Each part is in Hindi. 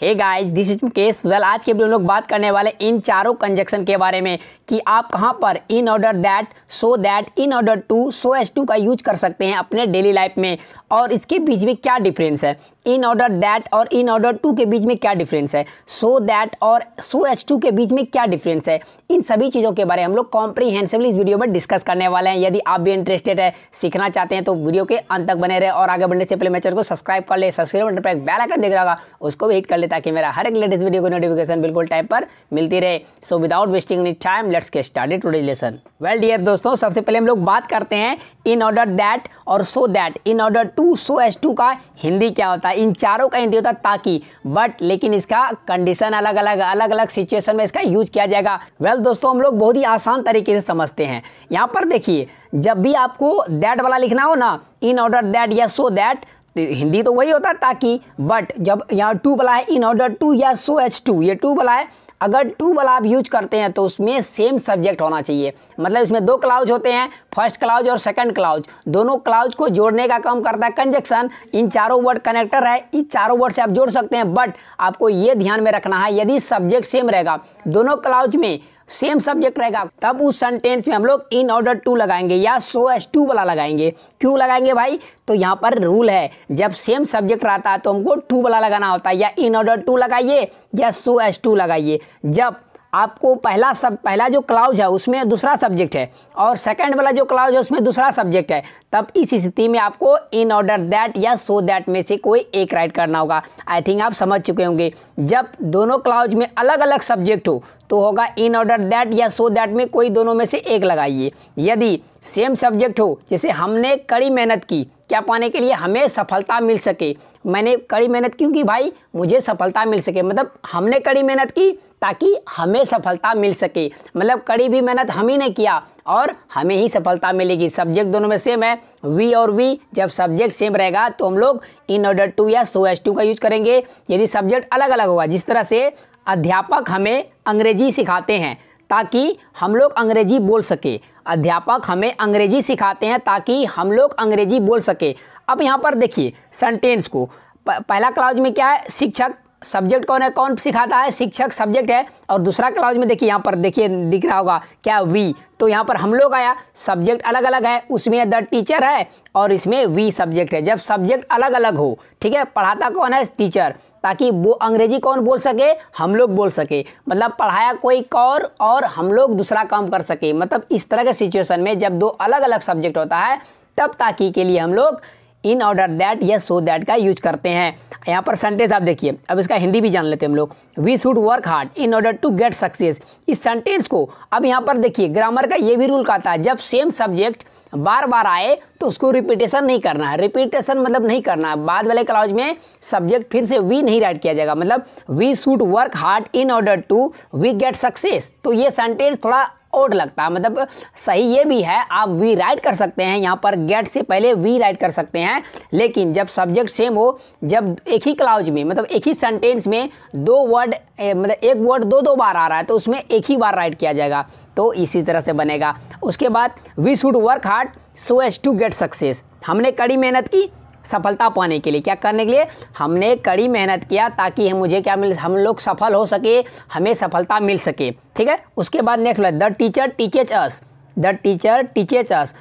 Hey guys this is Mukesh well आज के वीडियो लोग बात करने वाले इन चारों कंजक्शन के बारे में कि आप कहाँ पर in order that so that in order to so as to का यूज़ कर सकते हैं अपने डेली लाइफ में। और इसके बीच में क्या डिफरेंस है? इन ऑर्डर दैट और इन ऑर्डर टू के बीच में क्या डिफरेंस है? सो so दैट और सो एच टू के बीच में क्या डिफरेंस है? इन सभी चीज़ों के बारे में हम लोग कॉम्प्रीहेंसिवली इस वीडियो में डिस्कस करने वाले हैं। यदि आप भी इंटरेस्टेड है, सीखना चाहते हैं तो वीडियो के अंत तक बने रहे और आगे बढ़ने से पहले मैं चैनल को सब्सक्राइब कर ले सब्सक्राइब पर बेल आइकन देख रहा उसको भी हिट कर ले ताकि मेरा हर एक लेटेस्ट वीडियो को नोटिफिकेशन बिल्कुल टाइम पर मिलती रहे। So without wasting any time let's get started today lesson well dear दोस्तों सबसे पहले हम लोग बात करते हैं इन ऑर्डर दैट और so that in order to so as to का हिंदी क्या होता है? इन चारों का हिंदी होता है ताकि। बट लेकिन इसका कंडीशन अलग अलग अलग अलग सिचुएशन में इसका यूज़ किया जाएगा। वेल well, दोस्तों हम लोग बहुत ही आसान तरीके से समझते हैं। यहाँ पर देखिए जब भी आपको दैट वाला लिखना हो ना इन ऑर्डर दैट या सो दैट हिंदी तो वही होता है ताकि बट जब यहाँ टू वाला है इन ऑर्डर टू या सो एच टू ये टू वाला है, अगर टू वाला आप यूज़ करते हैं तो उसमें सेम सब्जेक्ट होना चाहिए। मतलब इसमें दो क्लाउज होते हैं फ़र्स्ट क्लाउज और सेकंड क्लाउज दोनों क्लाउज को जोड़ने का काम करता है कंजक्शन इन चारों वर्ड कनेक्टर है, इन चारों वर्ड से आप जोड़ सकते हैं बट आपको ये ध्यान में रखना है, यदि सब्जेक्ट सेम रहेगा, दोनों क्लाउज में सेम सब्जेक्ट रहेगा। तब उस सेंटेंस में हम लोग इन ऑर्डर टू लगाएँगे या सो एस टू वाला लगाएँगे। क्यों लगाएँगे भाई? तो यहाँ पर रूल है। जब सेम सब्जेक्ट रहता है तो हमको टू वाला लगाना होता है। या इन ऑर्डर टू लगाइए या सो एस टू लगाइए। जब आपको पहला सब, पहला जो क्लाउज है उसमें दूसरा सब्जेक्ट है और सेकंड वाला जो क्लाउज है उसमें दूसरा सब्जेक्ट है, तब इस स्थिति में आपको इन ऑर्डर दैट या सो दैट में से कोई एक राइट करना होगा। आई थिंक आप समझ चुके होंगे। जब दोनों क्लाउज में अलग अलग सब्जेक्ट हो तो होगा इन ऑर्डर दैट या सो दैट में कोई दोनों में से एक लगाइए। यदि सेम सब्जेक्ट हो, जैसे हमने कड़ी मेहनत की, क्या पाने के लिए हमें सफलता मिल सके? मैंने कड़ी मेहनत क्यों की भाई? मुझे सफलता मिल सके। मतलब हमने कड़ी मेहनत की ताकि हमें सफलता मिल सके। मतलब कड़ी भी मेहनत हम ही ने किया और हमें ही सफलता मिलेगी। सब्जेक्ट दोनों में सेम है। वी और वी जब सब्जेक्ट सेम रहेगा तो हम लोग इन ऑर्डर टू या सो एस टू का यूज़ करेंगे। यदि सब्जेक्ट अलग अलग होगा, जिस तरह से अध्यापक हमें अंग्रेज़ी सिखाते हैं ताकि हम लोग अंग्रेज़ी बोल सके। अध्यापक हमें अंग्रेज़ी सिखाते हैं ताकि हम लोग अंग्रेज़ी बोल सके। अब यहाँ पर देखिए सेंटेंस को। पहला क्लाउज में क्या है? शिक्षक सब्जेक्ट कौन है? कौन सिखाता है? शिक्षक सब्जेक्ट है। और दूसरा क्लाउज में देखिए, यहाँ पर देखिए, दिख रहा होगा, क्या वी तो यहाँ पर हम लोग आया, सब्जेक्ट अलग अलग है, उसमें द टीचर है और इसमें वी सब्जेक्ट है। जब सब्जेक्ट अलग अलग हो, ठीक है, पढ़ाता कौन है? टीचर ताकि वो अंग्रेज़ी कौन बोल सके? हम लोग बोल सके। मतलब पढ़ाया कोई और और हम लोग दूसरा काम कर सके। मतलब इस तरह के सिचुएशन में जब दो अलग अलग सब्जेक्ट होता है, तब ताकि के लिए हम लोग इन ऑर्डर दैट या सो दैट का यूज़ करते हैं। यहाँ पर सेंटेंस आप देखिए, अब इसका हिंदी भी जान लेते हैं हम लोग। We should work hard in order to get success इस सेंटेंस को अब यहाँ पर देखिए ग्रामर का ये भी रूल कहता है जब सेम सब्जेक्ट बार बार आए तो उसको रिपीटेशन नहीं करना है। रिपीटेशन मतलब नहीं करना है। बाद वाले क्लाउज में सब्जेक्ट फिर से वी नहीं राइट किया जाएगा। मतलब we should work hard in order to we get success तो ये सेंटेंस थोड़ा ओड लगता है। मतलब सही ये भी है, आप वी राइट कर सकते हैं, यहाँ पर गेट से पहले वी राइट कर सकते हैं। लेकिन जब सब्जेक्ट सेम हो, जब एक ही क्लाउज में मतलब एक ही सेंटेंस में दो वर्ड मतलब एक वर्ड दो दो बार आ रहा है तो उसमें एक ही बार राइट किया जाएगा तो इसी तरह से बनेगा। उसके बाद we should work hard so as to get success हमने कड़ी मेहनत की सफलता पाने के लिए, क्या करने के लिए? हमने कड़ी मेहनत किया ताकि हम मुझे क्या मिल, हम लोग सफल हो सके, हमें सफलता मिल सके। ठीक है? उसके बाद next the teacher teaches us the teacher teaches us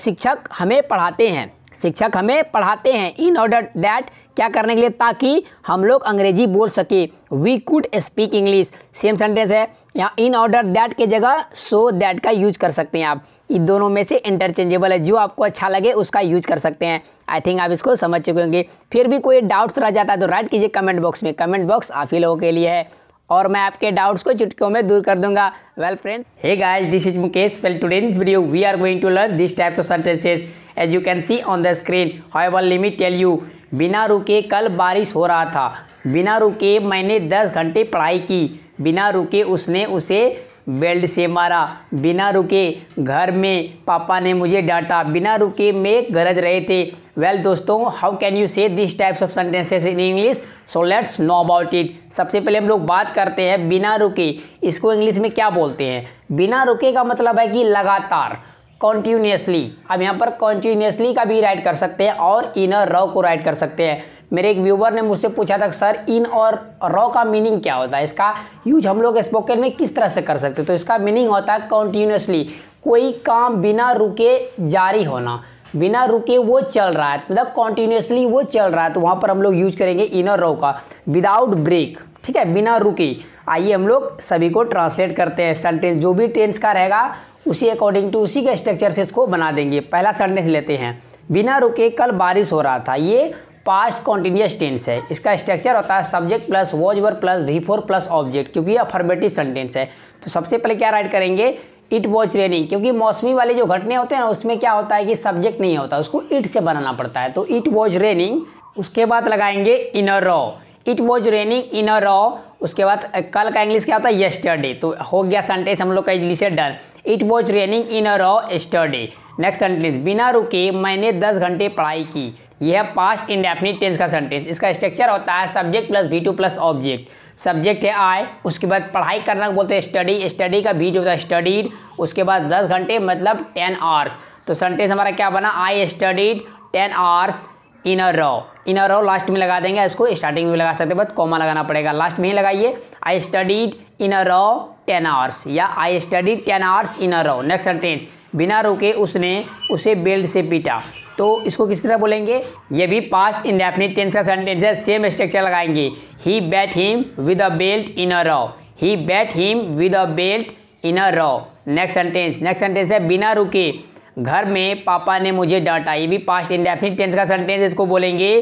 शिक्षक हमें पढ़ाते हैं। शिक्षक हमें पढ़ाते हैं इन ऑर्डर दैट क्या करने के लिए ताकि हम लोग अंग्रेज़ी बोल सके। We could speak English same sentence है। यहाँ इन ऑर्डर दैट के जगह सो दैट का यूज़ कर सकते हैं आप। इन दोनों में से इंटरचेंजेबल है। जो आपको अच्छा लगे उसका यूज़ कर सकते हैं। आई थिंक आप इसको समझ चुके होंगे। फिर भी कोई डाउट्स रह जाता है तो राइट कीजिए कमेंट बॉक्स में। कमेंट बॉक्स आप ही लोगों के लिए है। और मैं आपके डाउट्स को चुटकियों में दूर कर दूँगा। Well friend hey guys this is Mukesh well today in this video we are going to learn this types of sentences as you can see on the screen however limit tell you बिना रुके कल बारिश हो रहा था। बिना रुके मैंने दस घंटे पढ़ाई की। बिना रुके उसने उसे बेल्ट से मारा। बिना रुके घर में पापा ने मुझे डांटा। बिना रुके में गरज रहे थे। वेल well, दोस्तों how can you say this types of sentences in English so let's know about it सबसे पहले हम लोग बात करते हैं बिना रुके। इसको इंग्लिश में क्या बोलते हैं? बिना रुके का मतलब है कि लगातार। कॉन्टीन्यूसली अब यहाँ पर कॉन्टीन्यूसली का भी राइट कर सकते हैं और इनर रॉ को राइट कर सकते हैं। मेरे एक व्यूवर ने मुझसे पूछा था, सर इन और रॉ का मीनिंग क्या होता है? इसका यूज़ हम लोग स्पोकन में किस तरह से कर सकते हैं? तो इसका मीनिंग होता है कॉन्टीन्यूसली कोई काम बिना रुके जारी होना, बिना रुके वो चल रहा है मतलब कॉन्टीन्यूसली वो चल रहा है तो वहाँ पर हम लोग यूज़ करेंगे इनर रो का विदाउट ब्रेक ठीक है? बिना रुके। आइए हम लोग सभी को ट्रांसलेट करते हैं सेंटेंस जो भी टेंस का रहेगा उसी अकॉर्डिंग टू उसी के स्ट्रक्चर से इसको बना देंगे। पहला सेंटेंस लेते हैं। बिना रुके कल बारिश हो रहा था। ये पास्ट कॉन्टीन्यूस टेंस है। इसका स्ट्रक्चर होता है subject plus was were plus V four plus object क्योंकि ये अफर्मेटिव सेंटेंस है। तो सबसे पहले क्या राइट करेंगे? इट वॉज़ रेनिंग क्योंकि मौसमी वाले जो घटने होते हैं ना, उसमें क्या होता है कि सब्जेक्ट नहीं होता। उसको इट से बनाना पड़ता है। तो इट वॉज़ रेनिंग उसके बाद लगाएँगे in a row it was raining in a row उसके बाद कल का इंग्लिश क्या होता है येस्टरडे तो हो गया सेंटेंस हम लोग का इजली से done it was raining in a row yesterday next sentence बिना रुके मैंने दस घंटे पढ़ाई की। यह पास्ट इंडेफिनिट टेंस का सेंटेंस इसका स्ट्रक्चर होता है subject plus V two plus object subject है आई उसके बाद पढ़ाई करना बोलते हैं स्टडी स्टडी का वी होता है स्टडीड उसके बाद दस घंटे मतलब टेन आवर्स तो सेंटेंस हमारा क्या बना? I studied ten hours in a row in a row last में लगा देंगे इसको स्टार्टिंग में लगा सकते हैं बस कॉमा लगाना पड़ेगा। लास्ट में ही लगाइए। I studied in a row ten hours या I studied ten hours in a row next sentence बिना रुके उसने उसे बेल्ट से पीटा। तो इसको किस तरह बोलेंगे? ये भी पास्ट इंडेफिनिट टेंस का सेंटेंस है। सेम स्ट्रक्चर लगाएँगे। He bat him with a belt in a row he bat him with a belt in a row next sentence next sentence है, बिना रुके घर में पापा ने मुझे डांटा। ये भी पास्ट इंडेफिनिट टेंस का सेंटेंस इसको बोलेंगे।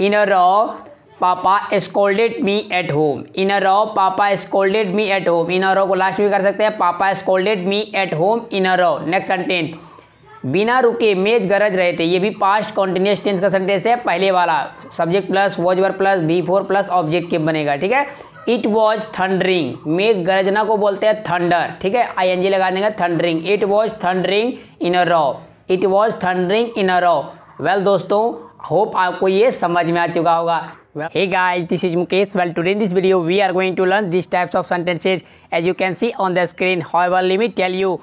In a row papa scolded me at home in a row papa scolded me at home in a row को लास्ट में कर सकते हैं। Papa scolded me at home in a row next sentence बिना रुके मेज गरज रहे थे। ये भी पास्ट कॉन्टिन्यूस टेंस का सेंटेंस है। पहले वाला subject plus was were plus V four plus object के बनेगा। ठीक है? इट वॉज़ थंडरिंग मेघ गरजना को बोलते हैं थंडर ठीक है? आई एन जी लगा देंगे thundering it was thundering in a row it was thundering in a row well दोस्तों होप आपको ये समझ में आ चुका होगा। Hey guys, this is mukesh. Well, today in this video, we are going to learn these types of sentences. As you can see on the screen, however, let me tell you,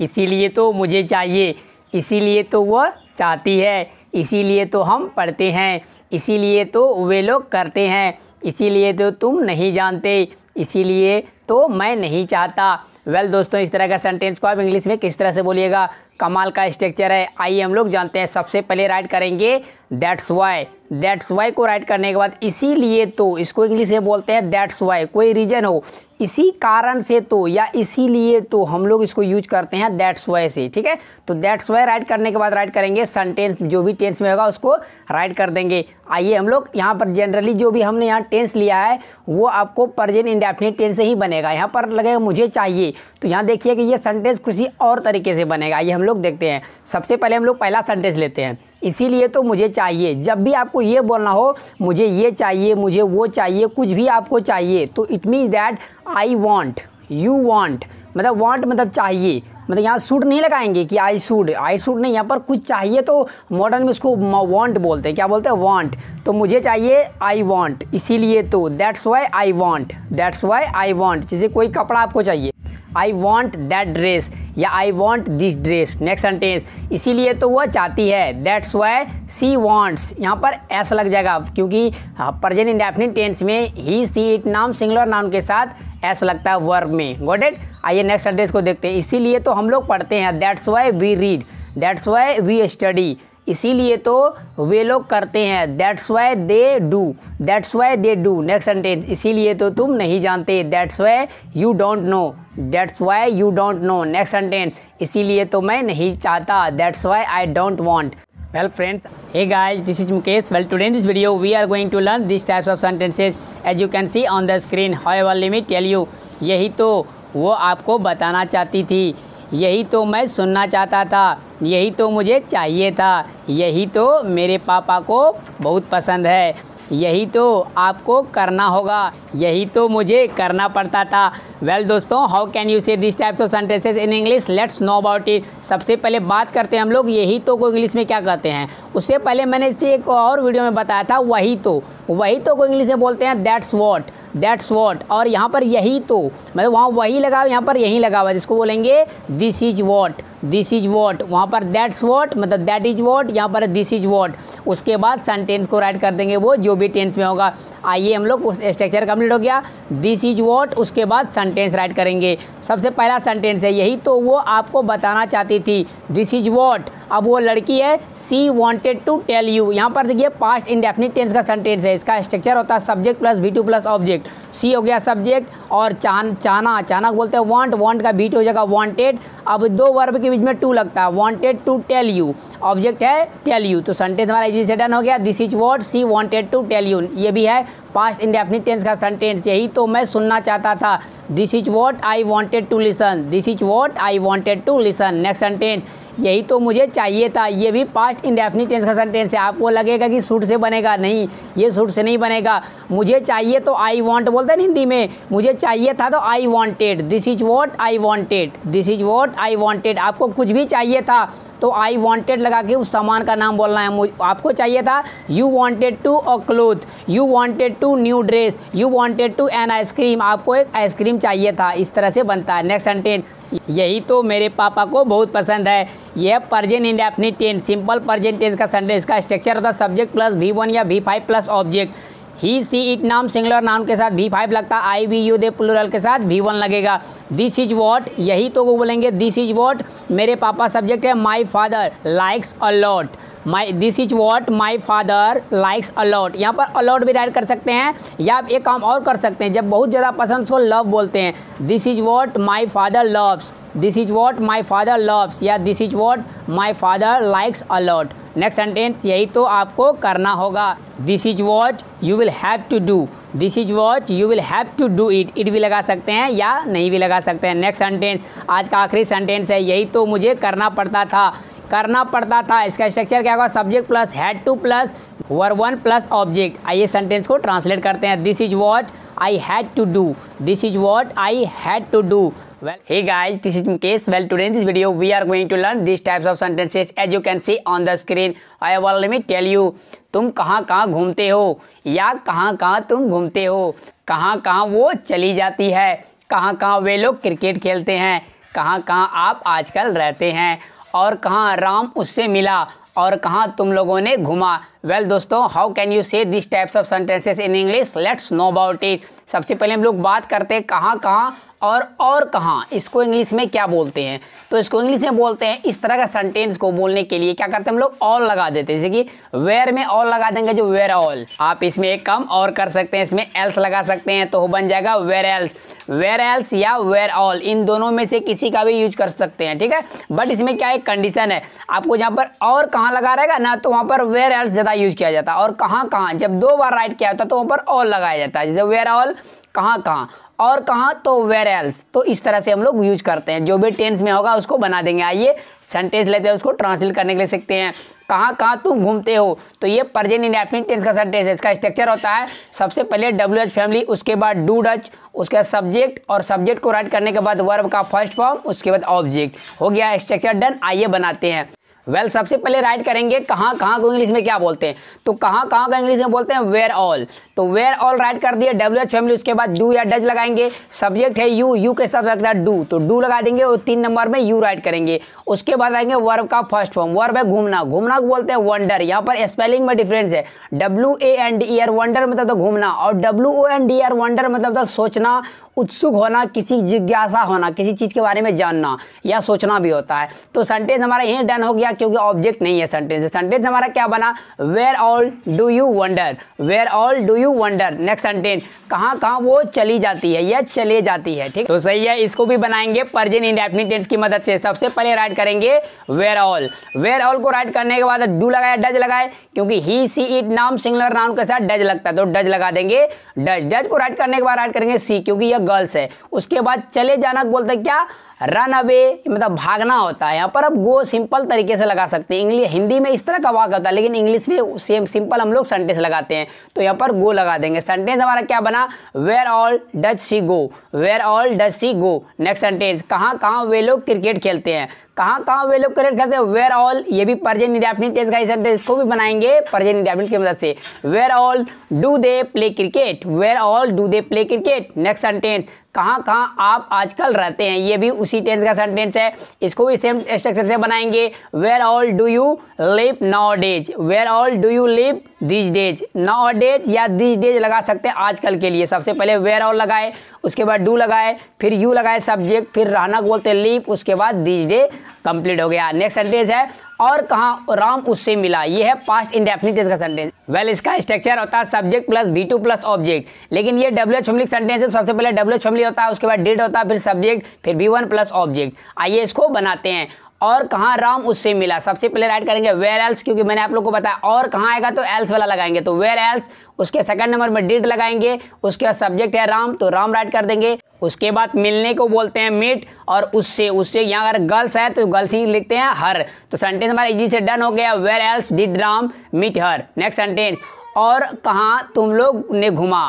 इसीलिए तो मुझे चाहिए। इसीलिए तो वह चाहती है। इसीलिए तो हम पढ़ते हैं। इसीलिए तो वे लोग करते हैं। इसीलिए तो तुम नहीं जानते इसीलिए तो मैं नहीं चाहता। वेल well, दोस्तों इस तरह का सेंटेंस को आप इंग्लिश में किस तरह से बोलिएगा? कमाल का स्ट्रक्चर है। आइए हम लोग जानते हैं। सबसे पहले राइट करेंगे दैट्स वाई दैट्स वाई को राइट करने के बाद इसीलिए तो इसको इंग्लिश में बोलते हैं दैट्स वाई कोई रीजन हो। इसी कारण से तो या इसीलिए तो हम लोग इसको यूज़ करते हैं दैट्स वाई से। ठीक है? तो दैट्स वाई राइट करने के बाद राइट करेंगे सेंटेंस जो भी टेंस में होगा उसको राइट कर देंगे। आइए हम लोग यहाँ पर जनरली जो भी हमने यहाँ टेंस लिया है वो आपको प्रजेंट इंडेफिनेट टेंस से ही बनेगा। यहाँ पर लगेगा मुझे चाहिए। तो यहाँ देखिए कि ये सेंटेंस किसी और तरीके से बनेगा। ये हम लोग देखते हैं। सबसे पहले हम लोग पहला सेंटेंस लेते हैं। इसीलिए तो मुझे चाहिए। जब भी आपको ये बोलना हो, मुझे ये चाहिए, मुझे वो चाहिए, कुछ भी आपको चाहिए तो it means that I want you want मतलब वॉन्ट मतलब चाहिए। मतलब यहाँ सूट नहीं लगाएँगे कि आई सूड आई सूड नहीं, यहाँ पर कुछ चाहिए तो मॉडर्न में उसको वॉन्ट बोलते हैं। क्या बोलते हैं? वॉन्ट तो मुझे चाहिए आई वॉन्ट इसीलिए तो that's why I want that's why I want जैसे कोई कपड़ा आपको चाहिए। आई वॉन्ट दैट ड्रेस या I want this dress next sentence इसीलिए तो वह चाहती है. दैट्स वाई सी वॉन्ट्स यहाँ पर ऐसा लग जाएगा, क्योंकि प्रजेंट इंडेफिनिट टेंस में ही सी इट नाम सिंगुलर नाउन के साथ ऐसा लगता है वर्ब में. गोट इट आइए नेक्स्ट सेंटेंस को देखते हैं. इसीलिए तो हम लोग पढ़ते हैं. That's why we read that's why we study इसीलिए तो वे लोग करते हैं. That's why they do that's why they do next sentence इसीलिए तो तुम नहीं जानते. That's why you don't know that's why you don't know next sentence इसीलिए तो मैं नहीं चाहता. That's why I don't want well friends hey guys this is Mukesh well today this video we are going to learn this types of sentences as you can see on the screen high wall limit tell you यही तो वो आपको बताना चाहती थी. यही तो मैं सुनना चाहता था. यही तो मुझे चाहिए था. यही तो मेरे पापा को बहुत पसंद है. यही तो आपको करना होगा यही तो मुझे करना पड़ता था। वेल well, दोस्तों how can you say this types of sentences in English let's know about it सबसे पहले बात करते हैं हम लोग यही तो को इंग्लिश में क्या कहते हैं? उससे पहले मैंने इसे एक और वीडियो में बताया था वही तो। वही तो को इंग्लिश में बोलते हैं दैट्स वॉट दैट्स वॉट और यहाँ पर यही तो मतलब वहाँ वही लगा हुआ यहाँ पर यही लगा हुआ जिसको बोलेंगे this is what this is what वहाँ पर दैट्स वॉट मतलब दैट इज़ वॉट यहाँ पर दिस इज़ वॉट उसके बाद सेंटेंस को राइट कर देंगे वो जो भी टेंस में होगा। आइए हम लोग उस स्ट्रक्चर कंप्लीट हो गया। दिस इज़ वॉट उसके बाद सेंटेंस राइट करेंगे। सबसे पहला सेंटेंस है यही तो वो आपको बताना चाहती थी। दिस इज़ वॉट अब वो लड़की है she wanted to tell you यहाँ पर देखिए पास्ट इंडेफिनिट टेंस का सेंटेंस है। इसका स्ट्रक्चर होता है subject plus V two plus object she हो गया सब्जेक्ट और चान, चाना चाना बोलते हैं वांट वांट का बीट हो जाएगा वांटेड अब दो वर्ब के बीच में टू लगता है। Wanted to tell you object है टेल यू तो सेंटेंस हमारा इजी से डन हो गया। This is what she wanted to tell you ये भी है। पास्ट इंडेफिनिट टेंस का सेंटेंस यही तो मैं सुनना चाहता था। This is what I wanted to listen this is what I wanted to listen next sentence यही तो मुझे चाहिए था। ये भी पास्ट इंडेफिनिट टेंस का सेंटेंस है। आपको लगेगा कि सूट से बनेगा। नहीं, ये सूट से नहीं बनेगा। मुझे चाहिए तो आई वॉन्ट बोलते हैं हिंदी में, मुझे चाहिए था तो I wanted this is what I wanted this is what I wanted आपको कुछ भी चाहिए था तो आई वॉन्टेड लगा के उस सामान का नाम बोलना है। आपको चाहिए था you wanted to a cloth you wanted to new dress you wanted to an ice cream आपको एक आइसक्रीम चाहिए था। इस तरह से बनता है। नेक्स्ट सेंटेंस यही तो मेरे पापा को बहुत पसंद है। यह present indefinite tense simple present tense का सेंटेंस का स्ट्रक्चर होता है सब्जेक्ट प्लस वी वन या V five plus object he she it नाम सिंगुलर नाउन के साथ भी फाइव लगता है I we you they plural के साथ भी वन लगेगा। दिस इज़ वॉट यही तो वो बोलेंगे दिस इज़ वॉट मेरे पापा सब्जेक्ट है my father likes a lot my this is what my father likes a lot यहाँ पर अलॉट भी राइट कर सकते हैं, या आप एक काम और कर सकते हैं, जब बहुत ज़्यादा पसंद उसको लव बोलते हैं। This is what my father loves this is what my father loves या this is what my father likes a lot next sentence यही तो आपको करना होगा। This is what you will have to do this is what you will have to do it it भी लगा सकते हैं या नहीं भी लगा सकते हैं। नेक्स्ट सेंटेंस आज का आखिरी सेंटेंस है। यही तो मुझे करना पड़ता था। करना पड़ता था। इसका स्ट्रक्चर क्या होगा? Subject plus had to plus verb one plus object आइए सेंटेंस को ट्रांसलेट करते हैं। This is what I had to do this is what I had to do well, hey guys, this is Mukesh well, today in this video, we are going to learn these types of sentences as you can see on the screen, I already tell you, तुम कहाँ कहाँ घूमते हो? या कहाँ कहाँ तुम घूमते हो? कहाँ कहाँ वो चली जाती है? कहाँ कहाँ वे लोग क्रिकेट खेलते हैं? कहाँ कहाँ आप आजकल रहते हैं? और कहाँ राम उससे मिला और कहाँ तुम लोगों ने घुमा। वेल well, दोस्तों how can you say this types of sentences in English let's know about it सबसे पहले हम लोग बात करते हैं कहाँ कहाँ और और कहाँ? इसको इंग्लिश में क्या बोलते हैं? तो इसको इंग्लिश में बोलते हैं, इस तरह का सेंटेंस को बोलने के लिए क्या करते हैं हम लोग? ऑल लगा देते हैं। जैसे कि वेयर में ऑल लगा देंगे जो वेयर ऑल आप इसमें एक काम और कर सकते हैं, इसमें एल्स लगा सकते हैं तो बन जाएगा वेयर एल्स वेयर एल्स या वेयर ऑल इन दोनों में से किसी का भी यूज़ कर सकते हैं, ठीक है? बट इसमें क्या एक कंडीशन है? आपको जहाँ पर और कहाँ लगा रहेगा ना तो वहाँ पर वेयर एल्स ज़्यादा यूज़ किया जाता है। और कहाँ कहाँ जब दो बार राइट किया होता है तो वहाँ पर ऑल लगाया जाता है। जैसे वेयर ऑल कहाँ कहाँ और कहाँ? तो वेर एल्स तो इस तरह से हम लोग यूज़ करते हैं। जो भी टेंस में होगा उसको बना देंगे। आइए सेंटेंस लेते हैं, उसको ट्रांसलेट करने के लिए सीखते हैं। कहाँ कहाँ तुम घूमते हो? तो ये परजेंट इंडेफिनिट टेंस का सेंटेंस है। इसका स्ट्रक्चर होता है, सबसे पहले डब्ल्यू एच फैमिली उसके बाद डू डच उसके बाद सब्जेक्ट और सब्जेक्ट को राइट करने के बाद वर्ब का फ़र्स्ट फॉर्म उसके बाद ऑब्जेक्ट हो गया स्ट्रक्चर डन आइए, बनाते हैं। वेल well, सबसे पहले राइट करेंगे कहाँ कहाँ को इंग्लिश में क्या बोलते हैं? तो कहाँ कहाँ का इंग्लिश में बोलते हैं? वेयर ऑल तो वेयर ऑल राइट कर दिए डब्ल्यू एच फैमिली उसके बाद डू या डज लगाएँगे। सब्जेक्ट है यू यू के साथ लगता है डू तो डू लगा देंगे और तीन नंबर में यू राइट करेंगे। उसके बाद आएँगे वर्ब का फ़र्स्ट फॉर्म वर्ब है घूमना। घूमना को बोलते हैं वंडर यहाँ पर स्पेलिंग में डिफरेंस है। W A N D R wander मतलब तो घूमना और W O N D R wonder मतलब तो सोचना उत्सुक होना, किसी जिज्ञासा होना, किसी चीज़ के बारे में जानना या सोचना भी होता है। तो सेंटेंस हमारा यहीं डन हो गया क्योंकि ऑब्जेक्ट नहीं है सेंटेंस सेंटेंस हमारा क्या बना? Where all do you wander where all do you wander next sentence कहाँ कहाँ वो चली जाती है या चले जाती है, ठीक? तो सही है, इसको भी बनाएँगे परजेन इंडेफिनिट टेंस की मदद से। सबसे पहले राइट करेंगे वेयर ऑल वेयर ऑल को राइट करने के बाद डू लगाया डज लगाए, क्योंकि ही सी इट नाम सिंगुलर नाउन के साथ डज लगता है तो डज लगा देंगे। डज डज को राइट करने के बाद राइट करेंगे सी क्योंकि यह गर्ल्स है। उसके बाद चले जाना बोलते क्या? रन अवे मतलब भागना होता है। यहाँ पर अब गो सिंपल तरीके से लगा सकते हैं। इंग्लिश हिंदी में इस तरह का वाक होता है, लेकिन इंग्लिश में सेम सिंपल हम लोग सेंटेंस लगाते हैं। तो यहाँ पर गो लगा देंगे। सेंटेंस हमारा क्या बना? Where all does she go where all does she go next sentence कहाँ कहाँ वे लोग क्रिकेट खेलते हैं? कहाँ कहाँ वे लोग करेक्ट करते हैं? वेयर ऑल ये भी पर्जन इंडेफिनिट का सेंटेंस इसको भी बनाएँगे पर्जन इंडेफिनिट की मदद से। Where all do they play cricket where all do they play cricket next sentence कहाँ कहाँ आप आजकल रहते हैं? ये भी उसी टेंस का सेंटेंस है इसको भी सेम स्ट्रक्चर से बनाएँगे। Where all do you live nowadays where all do you live this days nowadays या दिस डेज़ लगा सकते हैं आजकल के लिए। सबसे पहले वेयर ऑल लगाए, उसके बाद डू लगाए, फिर यू लगाए सब्जेक्ट फिर रहना बोलते लिव उसके बाद दिस डे कंप्लीट हो गया। नेक्स्ट सेंटेंस है, और कहा राम उससे मिला। ये है पास्ट इंडेफिनिट का सेंटेंस वेल इसका स्ट्रक्चर होता है subject plus V two plus object लेकिन ये डब्ल्यू एच फैमिली सेंटेंस है, सबसे पहले डब्ल्यू एच फैमिली होता है, उसके बाद डेट होता है, फिर सब्जेक्ट फिर बी वन प्लस ऑब्जेक्ट आइए इसको बनाते हैं। और कहाँ राम उससे मिला? सबसे पहले राइट करेंगे वेयर एल्स क्योंकि मैंने आप लोग को बताया, और कहाँ आएगा? तो एल्स वाला लगाएँगे। तो वेयर एल्स उसके सेकंड नंबर में डिड लगाएँगे, उसके बाद सब्जेक्ट है राम तो राम राइट कर देंगे। उसके बाद मिलने को बोलते हैं मीट और उससे उससे यहाँ अगर गर्ल्स है तो गर्ल्स ही लिखते हैं हर तो सेंटेंस हमारा इजी से डन हो गया। Where else did Ram meet her next sentence और कहाँ तुम लोग ने घुमा?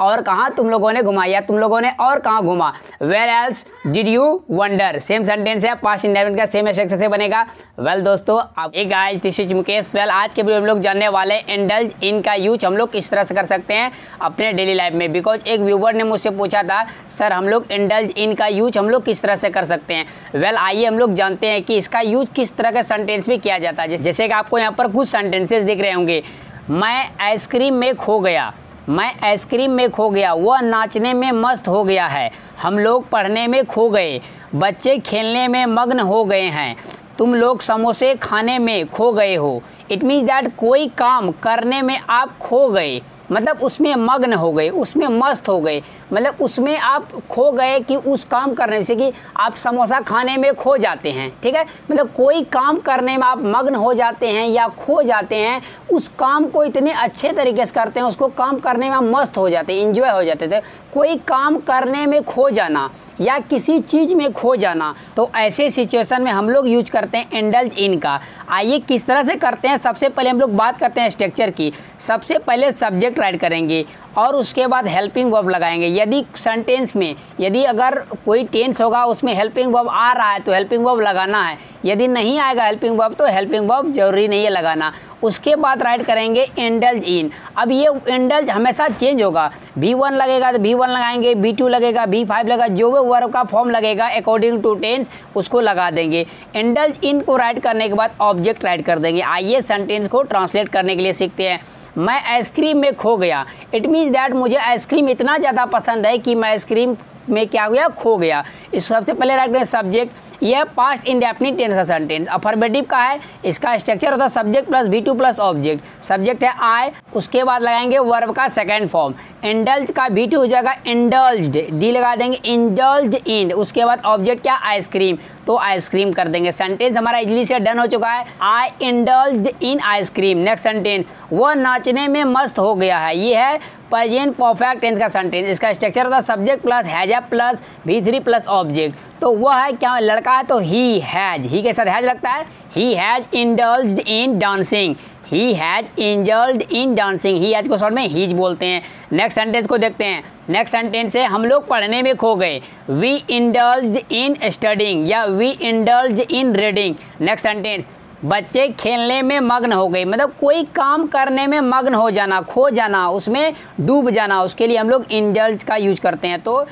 और कहाँ तुम लोगों ने घुमा? या तुम लोगों ने और कहाँ घुमा? Where else did you wander same sentence है पास्ट इंडेफिनिट का सेम से बनेगा। वेल well, दोस्तों आप एक आज इज़ मुकेश वेल आज के वीडियो हम लोग जानने वाले इंडल्ज इन का यूज़ हम लोग किस तरह से कर सकते हैं अपने डेली लाइफ में। बिकॉज़ एक व्यूवर ने मुझसे पूछा था सर हम लोग इंडल्ज इन का यूज़ हम लोग किस तरह से कर सकते हैं? वेल well, आइए हम लोग जानते हैं कि इसका यूज़ किस तरह के सेंटेंस में किया जाता है। जैसे कि आपको यहाँ पर कुछ सेंटेंसेस दिख रहे होंगे। मैं आइसक्रीम में खो गया। मैं आइसक्रीम में खो गया। वह नाचने में मस्त हो गया है। हम लोग पढ़ने में खो गए। बच्चे खेलने में मग्न हो गए हैं। तुम लोग समोसे खाने में खो गए हो। इट मीन्स डैट कोई काम करने में आप खो गए। मतलब उसमें मग्न हो गए, उसमें मस्त हो गए। मतलब उसमें आप खो गए कि उस काम करने से कि आप समोसा खाने में खो जाते हैं, ठीक है? मतलब कोई काम करने में आप मग्न हो जाते हैं या खो जाते हैं, उस काम को इतने अच्छे तरीके से करते हैं, उसको काम करने में मस्त हो जाते हैं इंजॉय हो जाते थे। कोई काम करने में खो जाना या किसी चीज़ में खो जाना। तो ऐसे सिचुएशन में हम लोग यूज़ करते हैं एंडल्ज इन का। आइए किस तरह से करते हैं? सबसे पहले हम लोग बात करते हैं स्ट्रक्चर की। सबसे पहले सब्जेक्ट राइट करेंगे और उसके बाद हेल्पिंग वर्ब लगाएँगे। यदि सेंटेंस में, यदि अगर कोई टेंस होगा, उसमें हेल्पिंग वर्ब आ रहा है तो हेल्पिंग वर्ब लगाना है। यदि नहीं आएगा हेल्पिंग वर्ब तो हेल्पिंग वर्ब ज़रूरी नहीं है लगाना। उसके बाद राइट करेंगे इंडल्ज इन अब ये इंडल्ज हमेशा चेंज होगा। बी वन लगेगा तो बी वन लगाएँगे बी टू लगेगा बी फाइव लगेगा, जो भी वर्ब का फॉर्म लगेगा अकॉर्डिंग टू टेंस उसको लगा देंगे। इंडल्ज इन को राइट करने के बाद ऑब्जेक्ट राइट कर देंगे। आइए सेंटेंस को ट्रांसलेट करने के लिए सीखते हैं। मैं आइसक्रीम में खो गया। इट मीन्स दैट मुझे आइसक्रीम इतना ज़्यादा पसंद है कि मैं आइसक्रीम में क्या हो गया? खो गया। इस सबसे पहले रख दें सब्जेक्ट, यह पास्ट इंडेफिनिट टेंस का सेंटेंस अफर्मेटिव का है, इसका स्ट्रक्चर होता है subject plus V two plus object subject है आई उसके बाद लगाएँगे वर्ब का सेकेंड फॉर्म इंडल्ज का बी टू हो जाएगा इंडल्ज डी लगा देंगे इंडल्ज इन उसके बाद ऑब्जेक्ट क्या? आइसक्रीम तो आइसक्रीम कर देंगे। सेंटेंस हमारा इजली से डन हो चुका है। I indulge in ice cream next sentence वह नाचने में मस्त हो गया है। ये है प्रेजेंट परफेक्ट टेंस का सेंटेंस इसका स्ट्रक्चर होता है subject plus has plus V three plus object तो वह है क्या? लड़का है तो ही हैज़ ही के साथ हैज़ लगता है? He has indulge in dancing he has indulged in dancing he has को शॉर्ट में हीज बोलते हैं। नेक्स्ट सेंटेंस को देखते हैं। नेक्स्ट सेंटेंस है हम लोग पढ़ने में खो गए। वी इंडल्ज इन स्टडिंग या we indulge in reading next sentence बच्चे खेलने में मग्न हो गए। मतलब कोई काम करने में मग्न हो जाना, खो जाना, उसमें डूब जाना, उसके लिए हम लोग इंडल्ज का यूज़ करते हैं। तो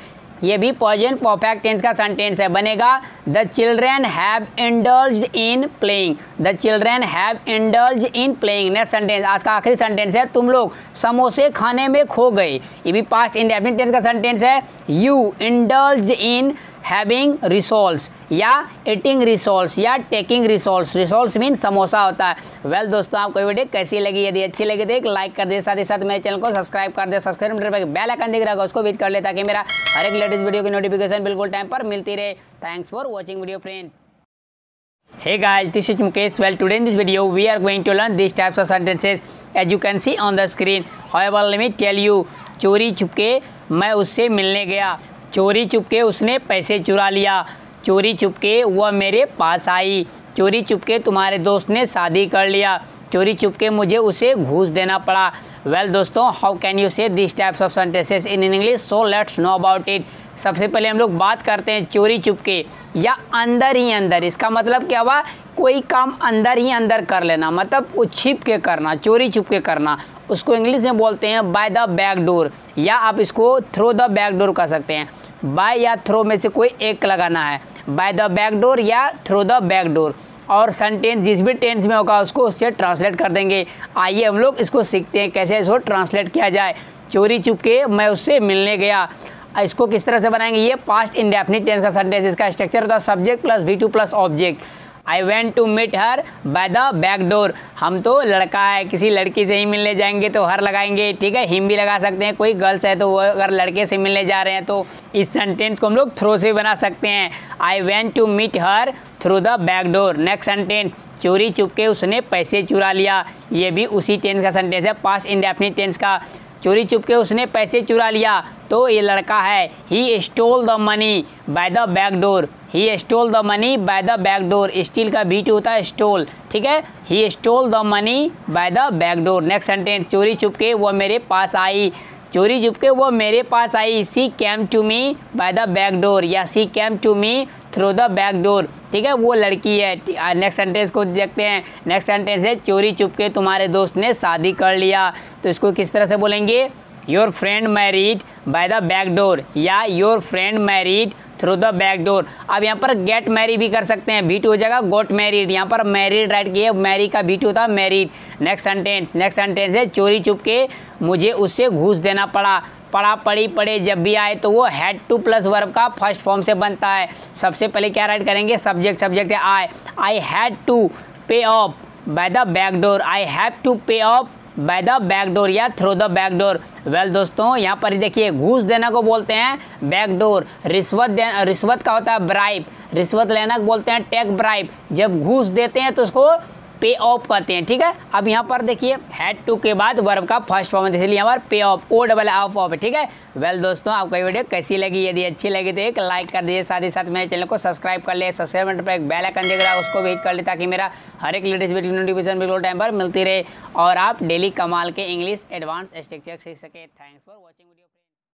ये भी प्रेजेंट परफेक्ट टेंस का सेंटेंस है। बनेगा the children have indulge in playing the children have indulge in playing next sentence आज का आखिरी सेंटेंस है, तुम लोग समोसे खाने में खो गए. ये भी पास्ट इंडेफिनिट टेंस का सेंटेंस है। You indulge in having rissoles या एटिंग रिसोल्स या taking rissoles rissoles mean samosa होता है। वेल well, दोस्तों आपको वीडियो कैसी लगी? यदि अच्छी लगी तो एक लाइक कर दे साथ ही साथ मेरे चैनल को सब्सक्राइब कर दे सब्सक्राइब पर बेल आइकन दिख रहा है उसको विज़िट कर ले ताकि मेरा हर एक लेटेस्ट वीडियो की नोटिफिकेशन बिल्कुल टाइम पर मिलती रहे। Thanks for watching video friends Hey guys, this is Mukesh. Well, today in this video, we are going to learn these types of sentences as you can see on the screen. However, let me tell you, चोरी छुपके मैं उससे मिलने गया। चोरी चुपके उसने पैसे चुरा लिया। चोरी चुपके वह मेरे पास आई। चोरी चुपके तुम्हारे दोस्त ने शादी कर लिया। चोरी चुप के मुझे उसे घूस देना पड़ा। वेल well, दोस्तों how can you say this types of sentences in English so let's know about it सबसे पहले हम लोग बात करते हैं चोरी चुप के या अंदर ही अंदर। इसका मतलब क्या हुआ? कोई काम अंदर ही अंदर कर लेना। मतलब वो छिप के करना चोरी छुप के करना। उसको इंग्लिश में बोलते हैं बाय द बैक डोर या आप इसको थ्रो द बैक डोर कर सकते हैं। बाय या थ्रो में से कोई एक लगाना है। बाय द बैक डोर या थ्रो द बैक डोर। और सेंटेंस जिस भी टेंस में होगा, उसको उससे ट्रांसलेट कर देंगे। आइए हम लोग इसको सीखते हैं कैसे इसको ट्रांसलेट किया जाए। चोरी चुपके मैं उससे मिलने गया। इसको किस तरह से बनाएँगे? ये पास्ट इंडेफिनिट टेंस का सेंटेंस इसका स्ट्रक्चर होता है subject plus V two plus object. I went to meet her by the back door हम तो लड़का है, किसी लड़की से ही मिलने जाएँगे तो हर लगाएँगे, ठीक है? हिम भी लगा सकते हैं, कोई गर्ल्स है तो वो अगर लड़के से मिलने जा रहे हैं तो इस सेंटेंस को हम लोग थ्रो से बना सकते हैं। I went to meet her through the back door next sentence चोरी चुपके उसने पैसे चुरा लिया। ये भी उसी टेंस का सेंटेंस है पास इंडेफिनिट टेंस का। चोरी चुपके उसने पैसे चुरा लिया। तो ये लड़का है। He stole the money by the back door he stole the money by the back door steal का बीट होता है स्टोल ठीक है? He stole the money by the back door next sentence चोरी चुपके वो मेरे पास आई। चोरी चुपके वो मेरे पास आई। She came to me by the back door या she came to me through the back door ठीक है? वो लड़की है। नेक्स्ट सेंटेंस को देखते हैं। नेक्स्ट सेंटेंस है, चोरी चुपके तुम्हारे दोस्त ने शादी कर लिया। तो इसको किस तरह से बोलेंगे? Your friend married by the back door या your friend married through the back door अब यहाँ पर गेट मैरी भी कर सकते हैं। बीट हो जाएगा गोट मैरिड यहाँ पर मैरिड राइट किए मैरी का बीट होता है married next sentence next sentence है, चोरी चुप के मुझे उससे घूस देना पड़ा। पढ़ा पढ़ी पढ़े जब भी आए तो वो हैड टू प्लस वर्ब का फ़र्स्ट फॉर्म से बनता है। सबसे पहले क्या राइट करेंगे? सब्जेक्ट सब्जेक्ट है। I I had to pay off by the back door I have to pay off by the back door या through the back door well दोस्तों, यहाँ पर देखिए, घूस देना को बोलते हैं बैक डोर रिश्वत रिश्वत का होता है ब्राइब रिश्वत लेना को बोलते हैं टेक ब्राइब जब घूस देते हैं तो उसको पे ऑफ़ कहते हैं, ठीक है? अब यहाँ पर देखिए हैड टू के बाद वर्ब का फ़र्स्ट फॉर्म इसलिए यहाँ पर pay off O double F off है, ठीक है? वेल दोस्तों, आपको ये वीडियो कैसी लगी? यदि अच्छी लगी तो एक लाइक कर दीजिए, साथ ही साथ मेरे चैनल को सब्सक्राइब कर ले सब्सक्राइब बटन पर एक बेल आइकन देख रहा है, उसको वेट कर ले, ताकि मेरा हर एक लेटेस्ट वीडियो नोटिफिकेशन बिल्कुल टाइम पर मिलती रहे, और आप डेली कमाल के इंग्लिश एडवांस स्ट्रक्चर सीख सके। Thanks for watching